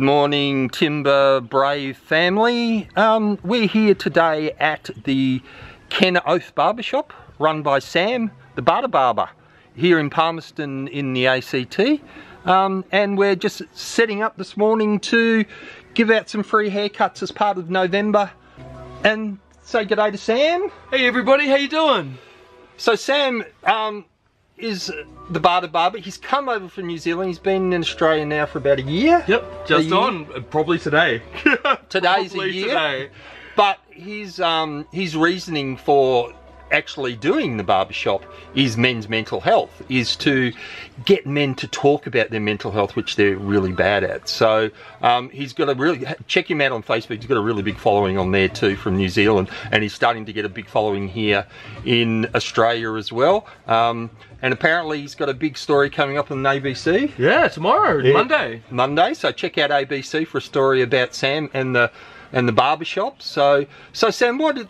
morning, Timber Brave family. Um, we're here today at the Ken Oath Barbershop, run by Sam, the Barter Barber, here in Palmerston in the ACT. Um, and we're just setting up this morning to give out some free haircuts as part of Movember. And say good day to Sam. Hey everybody, how you doing? So Sam, um, is the Barter Barber. He's come over from New Zealand. He's been in Australia now for about a year. Yep, just on. Uh, probably today. Today's Probably a year. Today. But his um, his reasoning for actually doing the barbershop is men's mental health, is to get men to talk about their mental health, which they're really bad at. So um, he's got a really, check him out on Facebook, he's got a really big following on there too from New Zealand, and he's starting to get a big following here in Australia as well. Um, and apparently he's got a big story coming up on ABC. Yeah, tomorrow, Yeah. Monday. Monday. So check out ABC for a story about Sam and the and the barber barbershop. So so Sam, what did,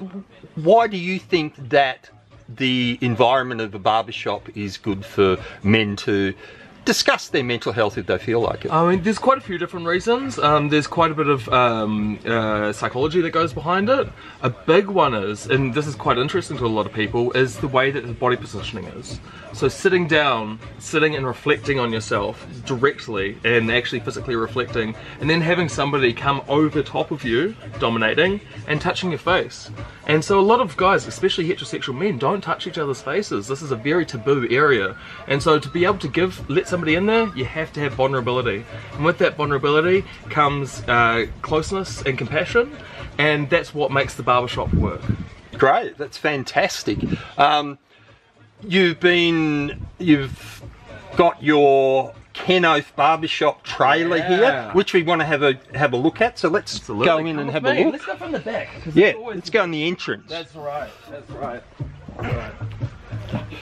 why do you think that the environment of a barbershop is good for men to discuss their mental health if they feel like it? I mean, there's quite a few different reasons. Um, there's quite a bit of um, uh, psychology that goes behind it. A big one is, and this is quite interesting to a lot of people, is the way that the body positioning is. So sitting down, sitting and reflecting on yourself directly and actually physically reflecting, and then having somebody come over top of you, dominating, and touching your face. And so a lot of guys, especially heterosexual men, don't touch each other's faces. This is a very taboo area. And so to be able to give, let somebody in there, you have to have vulnerability. And with that vulnerability comes uh, closeness and compassion, and that's what makes the barbershop work. Great, that's fantastic. Um, you've been, you've got your Ken Oath Barbershop trailer Yeah. here, which we want to have a have a look at. So let's Absolutely. go in Come and have me. a look. Let's go from the back. Yeah, let's go in the entrance. That's right. That's right. That's right.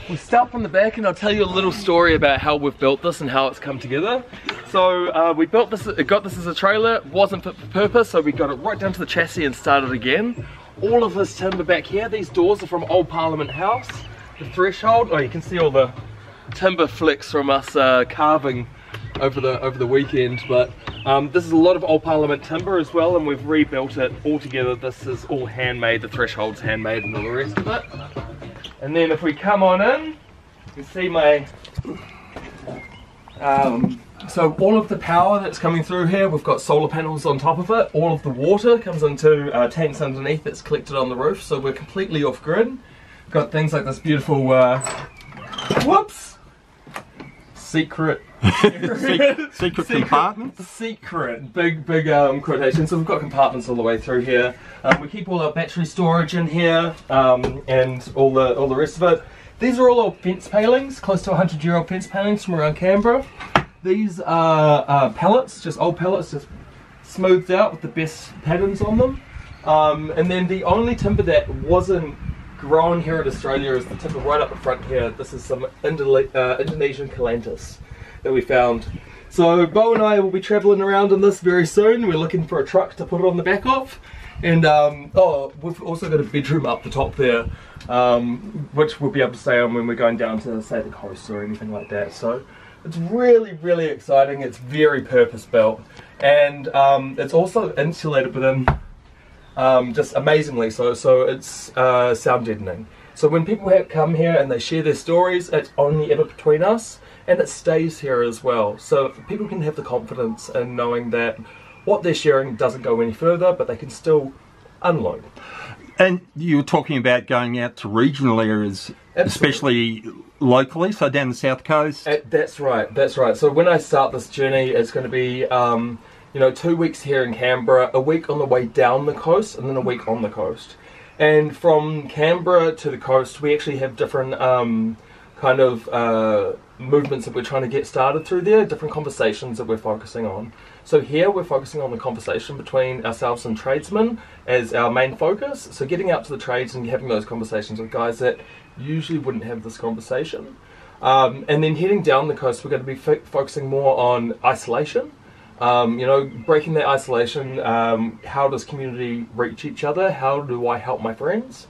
We start from the back and I'll tell you a little story about how we've built this and how it's come together. So uh, we built this, it got this as a trailer, wasn't fit for purpose, so we got it right down to the chassis and started again. All of this timber back here, these doors are from Old Parliament House. The threshold, oh you can see all the timber flicks from us uh, carving over the over the weekend but um, this is a lot of old parliament timber as well and we've rebuilt it all together this is all handmade the thresholds handmade and all the rest of it and then if we come on in you see my um, so all of the power that's coming through here we've got solar panels on top of it. All of the water comes into uh, tanks underneath that's collected on the roof. So we're completely off grid. Got things like this beautiful uh, whoops secret secret, secret compartment. Secret, big, big um, quotation. So we've got compartments all the way through here. Um, we keep all our battery storage in here um, and all the all the rest of it. These are all our fence palings, close to 100 year old fence palings from around Canberra. These are uh, pallets, just old pallets, just smoothed out with the best patterns on them. Um, and then the only timber that wasn't grown here in Australia is the timber right up the front here. This is some Indole- uh, Indonesian calanthus that we found. So Bo and I will be travelling around in this very soon. We're looking for a truck to put it on the back of. And um, oh, we've also got a bedroom up the top there, um, which we'll be able to stay on when we're going down to say the coast or anything like that. So it's really, really exciting. It's very purpose built, and um, it's also insulated within um, just amazingly so. So it's uh, sound deadening. So when people have come here and they share their stories, it's only ever between us, and it stays here as well. So people can have the confidence in knowing that what they're sharing doesn't go any further, but they can still unload. And you were talking about going out to regional areas, especially locally, so down the south coast. Uh, that's right. That's right. So when I start this journey, it's going to be, um, you know, two weeks here in Canberra, a week on the way down the coast, and then a week on the coast. And from Canberra to the coast, we actually have different um, kind of uh, movements that we're trying to get started through there, different conversations that we're focusing on. So here we're focusing on the conversation between ourselves and tradesmen as our main focus. So getting out to the trades and having those conversations with guys that usually wouldn't have this conversation. Um, and then heading down the coast, we're going to be fo- focusing more on isolation. Um, you know, breaking that isolation. Um, how does community reach each other? How do I help my friends?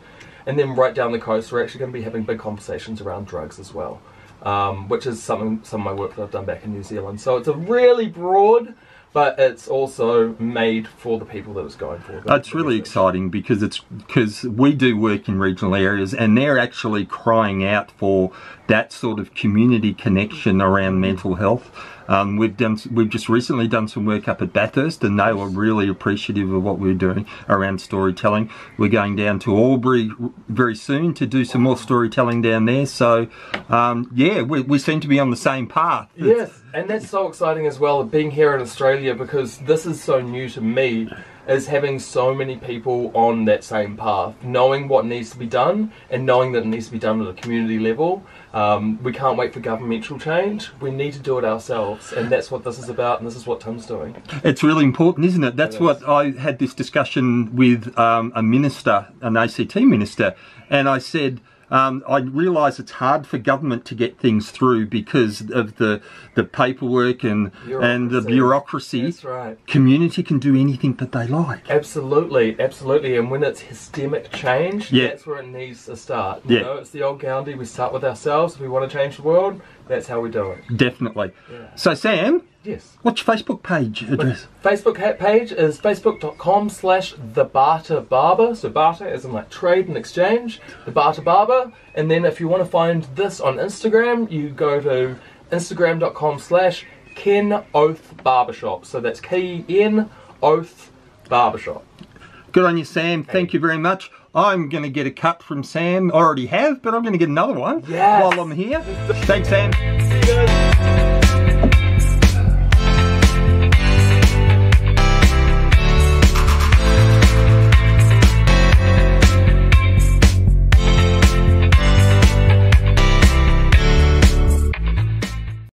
And then right down the coast, we're actually going to be having big conversations around drugs as well, um, which is something some of my work that I've done back in New Zealand. So it's a really broad but it's also made for the people that it's going for. the really research. exciting because it's because we do work in regional areas and they're actually crying out for that sort of community connection around mental health. Um, we've done we've just recently done some work up at Bathurst and they were really appreciative of what we we're doing around storytelling. We're going down to Albury very soon to do some more storytelling down there. So um, yeah, we, we seem to be on the same path. Yes, and that's so exciting as well, of being here in Australia because this is so new to me. Is having so many people on that same path, knowing what needs to be done, and knowing that it needs to be done at a community level. Um, we can't wait for governmental change. We need to do it ourselves, and that's what this is about, and this is what Tim's doing. It's really important, isn't it? That's It what. I had this discussion with um, a minister, an ACT minister, and I said, um, I realise it's hard for government to get things through because of the the paperwork and and the Bureaucracy. That's right. Community can do anything that they like. Absolutely, absolutely. And when it's systemic change, Yeah. that's where it needs to start. You Yeah. know, it's the old Gandhi, we start with ourselves. If we want to change the world, that's how we do it. Definitely. Yeah. So, Sam, Yes. what's your Facebook page address? Facebook ha- page is facebook.com slash the barter barber. So barter is in like trade and exchange, the barter barber. And then if you want to find this on Instagram, you go to instagram.com slash Ken Oath Barbershop. So that's K E N Oath Barbershop. Good on you, Sam. Thank you very much. I'm going to get a cut from Sam. I already have, but I'm going to get another one Yes. while I'm here. Thanks, Sam. See you guys.